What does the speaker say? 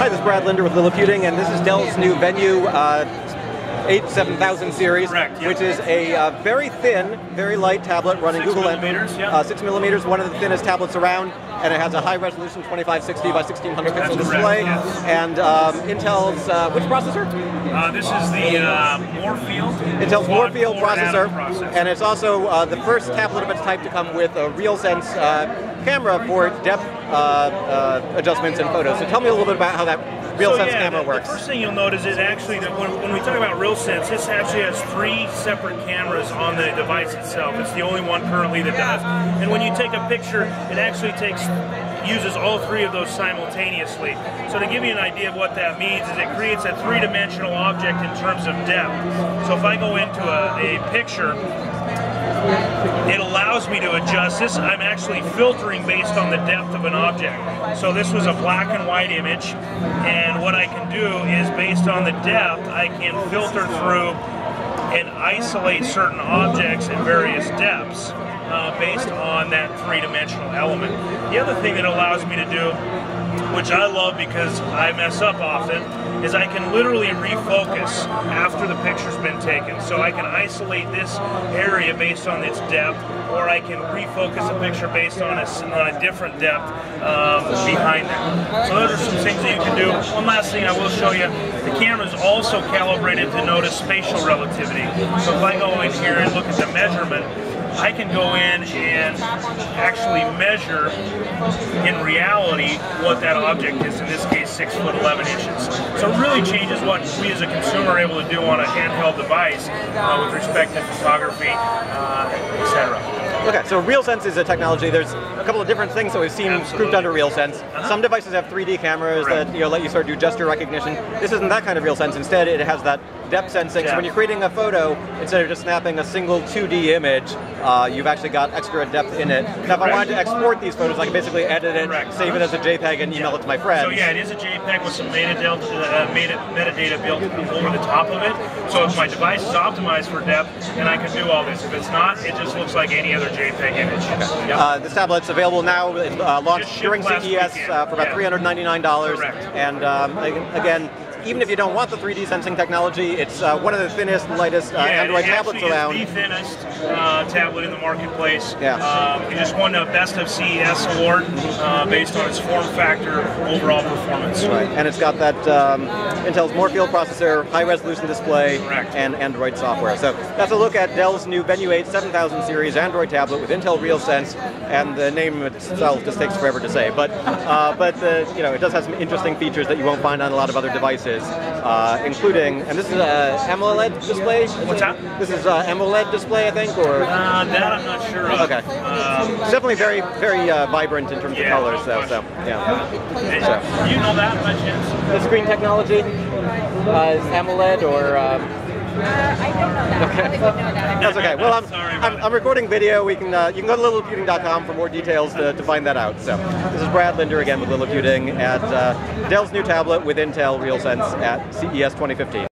Hi, this is Brad Linder with Liliputing, and this is Dell's new Venue uh, 8 7000 series, Correct, yep. which is a uh, very thin, very light tablet running Six Google millimeters, uh, 6 millimeters, one of the thinnest tablets around, and it has a high resolution 2560 by 1600 That's pixel correct, display, yes. and um, Intel's, uh, which processor? Uh, this is the uh, Moorefield. Intel's Moorefield processor, processor. and it's also uh, the first tablet of its type to come with a RealSense uh, camera for depth uh, uh, adjustments in photos. So tell me a little bit about how that RealSense so, yeah, camera the, works. The first thing you'll notice is actually that when, when we talk about RealSense, this actually has three separate cameras on the device itself. It's the only one currently that does. And when you take a picture, it actually takes uses all three of those simultaneously. So to give you an idea of what that means is it creates a three-dimensional object in terms of depth. So if I go into a, a picture, allows me to adjust this. I'm actually filtering based on the depth of an object. So this was a black and white image, and what I can do is based on the depth, I can filter through and isolate certain objects at various depths uh, based on that three-dimensional element. The other thing that allows me to do, which I love because I mess up often, is I can literally refocus after the picture's been taken. So I can isolate this area based on its depth, or I can refocus a picture based on a, on a different depth um, behind that. So those are some things that you can do. One last thing I will show you, the camera is also calibrated to notice spatial relativity. So if I go in here and look at the measurement, I can go in and actually measure in reality what that object is, in this case six foot 11 inches. So it really changes what we as a consumer are able to do on a handheld device uh, with respect to photography, uh, etc. Okay, so RealSense is a technology. There's a couple of different things that we've seen Absolutely. grouped under RealSense. Uh-huh. Some devices have 3D cameras Correct. that you know let you sort of do gesture recognition. This isn't that kind of RealSense. Instead, it has that depth sensing. So when you're creating a photo, instead of just snapping a single 2D image, uh, you've actually got extra depth in it. Now, if I wanted to export these photos, I can basically edit it, Correct. save it as a JPEG, and email it to my friends. So yeah, it is a JPEG with some metadata, uh, metadata built over the top of it. So if my device is optimized for depth, then I can do all this. If it's not, it just looks like any other JPEG image. Yep. Uh, this tablet's available now. It uh, launched during CES uh, for about Yeah. $399. Correct. And um, again, even if you don't want the 3D sensing technology, it's uh, one of the thinnest, lightest uh, yeah, Android it tablets around. the thinnest uh, tablet in the marketplace. Yeah. Um, it just won the Best of CES award uh, based on its form factor, overall performance. Right, and it's got that um, Intel's Moorefield processor, high resolution display, Correct. and Android software. So that's a look at Dell's new Venue 8 7000 series Android tablet with Intel RealSense, and the name itself just takes forever to say. But uh, but you know it does have some interesting features that you won't find on a lot of other devices, uh, including and this is a AMOLED display. What's that? This is a AMOLED display, I think, or Uh, that I'm not sure of. Okay. Um, it's definitely very very uh, vibrant in terms Yeah, of colors. no So, so question. yeah. you know that by chance? The screen technology uh, is AMOLED or. Um, Uh, I don't know that. I would know that. That's okay. Well, I'm, Sorry I'm. I'm recording video. We can uh, you can go to liliputing.com for more details to, to find that out. So this is Brad Linder again with Liliputing at uh, Dell's new tablet with Intel RealSense at CES 2015.